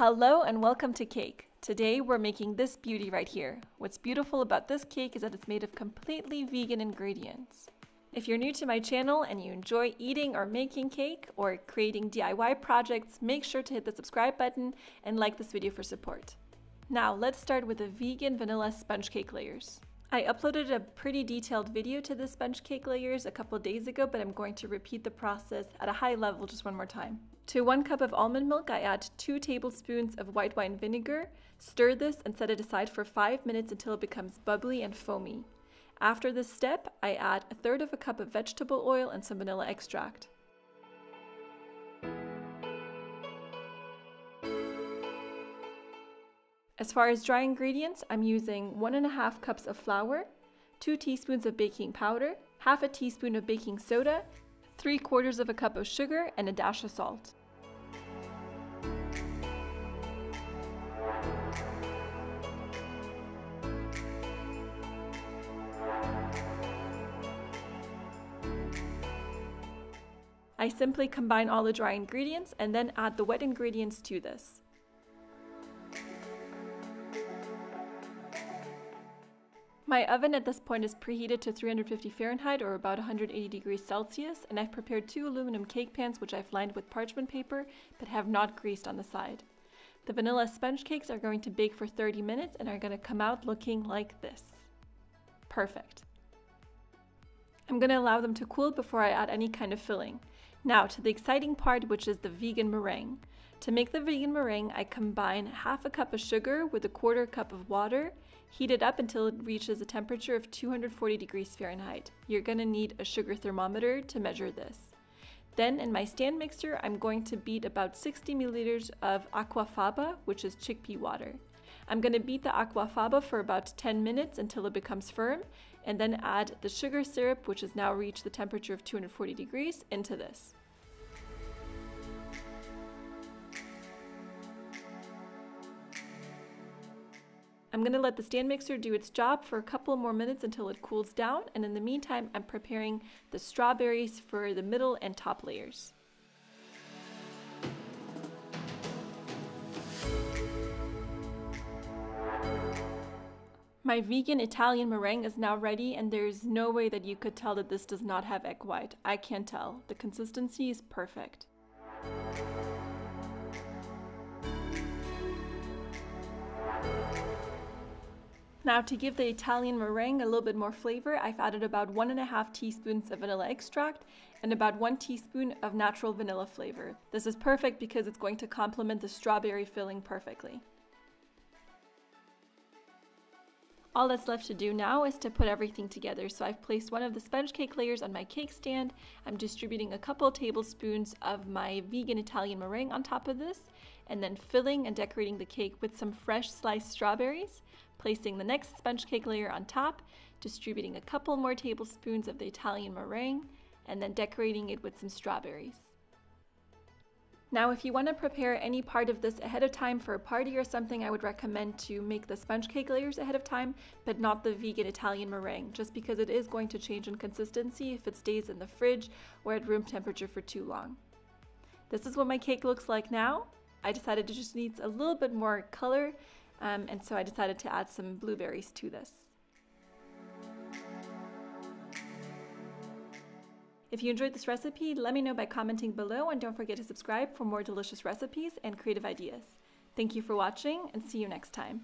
Hello and welcome to Keyk. Today we're making this beauty right here. What's beautiful about this cake is that it's made of completely vegan ingredients. If you're new to my channel and you enjoy eating or making cake or creating DIY projects, make sure to hit the subscribe button and like this video for support. Now let's start with the vegan vanilla sponge cake layers. I uploaded a pretty detailed video to the sponge cake layers a couple days ago, but I'm going to repeat the process at a high level just one more time. To one cup of almond milk, I add two tablespoons of white wine vinegar, stir this and set it aside for five minutes until it becomes bubbly and foamy. After this step, I add a third of a cup of vegetable oil and some vanilla extract. As far as dry ingredients, I'm using one and a half cups of flour, two teaspoons of baking powder, half a teaspoon of baking soda, three quarters of a cup of sugar, and a dash of salt. I simply combine all the dry ingredients and then add the wet ingredients to this. My oven at this point is preheated to 350 Fahrenheit or about 180 degrees Celsius and I've prepared two aluminum cake pans which I've lined with parchment paper but have not greased on the side. The vanilla sponge cakes are going to bake for 30 minutes and are going to come out looking like this. Perfect. I'm going to allow them to cool before I add any kind of filling. Now to the exciting part which is the vegan meringue. To make the vegan meringue, I combine half a cup of sugar with a quarter cup of water, heat it up until it reaches a temperature of 240 degrees Fahrenheit. You're gonna need a sugar thermometer to measure this. Then in my stand mixer, I'm going to beat about 60 milliliters of aquafaba, which is chickpea water. I'm going to beat the aquafaba for about 10 minutes until it becomes firm, and then add the sugar syrup, which has now reached the temperature of 240 degrees, into this. I'm going to let the stand mixer do its job for a couple more minutes until it cools down and in the meantime I'm preparing the strawberries for the middle and top layers. My vegan Italian meringue is now ready and there's no way that you could tell that this does not have egg white. I can't tell. The consistency is perfect. Now to give the Italian meringue a little bit more flavor, I've added about one and a half teaspoons of vanilla extract and about one teaspoon of natural vanilla flavor. This is perfect because it's going to complement the strawberry filling perfectly. All that's left to do now is to put everything together. So I've placed one of the sponge cake layers on my cake stand. I'm distributing a couple tablespoons of my vegan Italian meringue on top of this, and then filling and decorating the cake with some fresh sliced strawberries, placing the next sponge cake layer on top, distributing a couple more tablespoons of the Italian meringue, and then decorating it with some strawberries. Now, if you want to prepare any part of this ahead of time for a party or something, I would recommend to make the sponge cake layers ahead of time, but not the vegan Italian meringue, just because it is going to change in consistency if it stays in the fridge or at room temperature for too long. This is what my cake looks like now. I decided it just needs a little bit more color, um, and so I decided to add some blueberries to this. If you enjoyed this recipe, let me know by commenting below and don't forget to subscribe for more delicious recipes and creative ideas. Thank you for watching and see you next time.